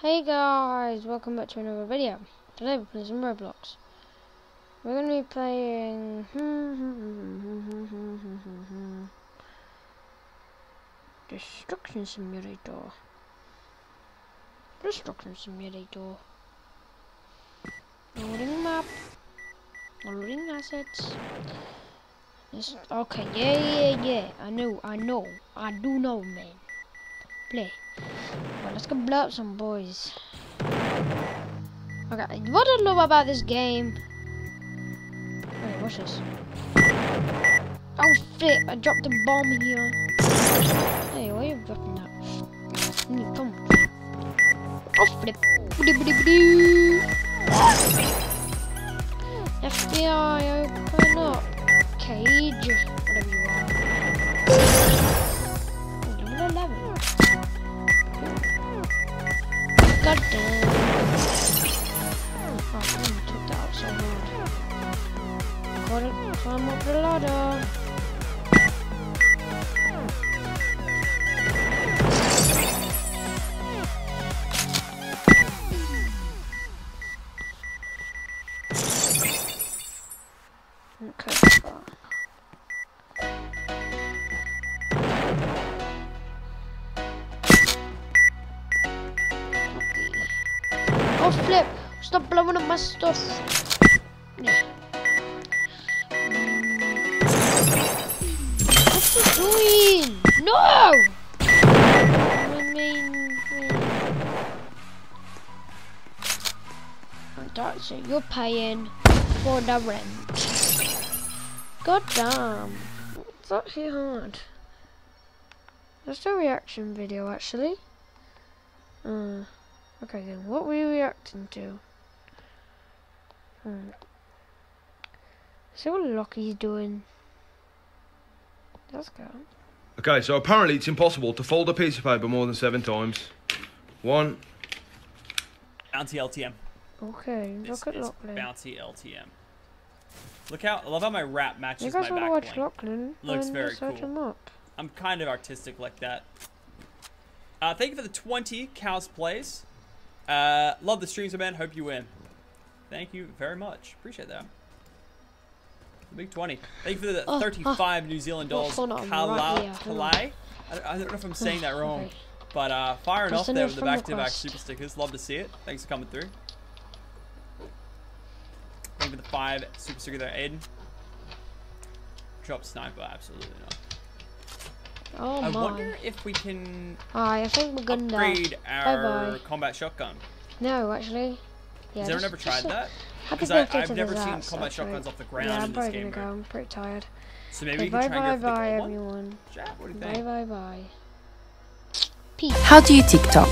Hey guys, welcome back to another video. Today we're playing some Roblox. We're going to be playing... Destruction Simulator. Destruction Simulator. Loading map. Loading assets. Okay, yeah, yeah, yeah. I know, I know. I do know, man. Play. Well, let's go blow up some boys. Okay, what I love about this game... Wait, what's this? Oh, shit, I dropped a bomb in here. Hey, why are you dropping that? Mm, come on. Oh, flip! FBI, open up. Cage, climb up the ladder. Okay. Oh flip! Stop blowing up my stuff. What's he doing? No! I mean, that's it. You're paying for the rent. God damn. It's actually hard. That's a reaction video actually. Uh. Okay then, what were you reacting to? Hmm. See what Lockie's doing. Let's go. Okay, so apparently it's impossible to fold a piece of paper more than seven times. One. Bounty LTM. Okay, This look at is Lachlan. Bounty LTM. Look how I love how my rap matches You guys my want to back watch bling. Lachlan? Looks very search cool. him up. I'm kind of artistic like that. Uh, thank you for the 20 cows plays. Uh, love the streams, man. Hope you win. Thank you very much. Appreciate that. The big 20. Thank you for the Oh, 35 New Zealand dollars. hold on, Kala- right here, hold on. Kalai? I don't, know if I'm saying that wrong. But uh, firing off there with the back-to-back request. super stickers. Love to see it. Thanks for coming through. Thank you for the five super sticker there, Aiden. Drop sniper, absolutely not. Oh I my. wonder if we can Alright, I think we're gonna upgrade our Bye-bye. combat shotgun. No, actually. Yeah, Has anyone ever tried just- that? Happy 'Cause I- birthday I've never seen Zats, combat actually. shotguns off the ground Yeah, in I'm this probably game, gonna go. I'm pretty tired. So maybe Okay, we can bye try bye and go the bye gold one? everyone. Chat, what do you Bye think? bye bye. Peace. How do you TikTok?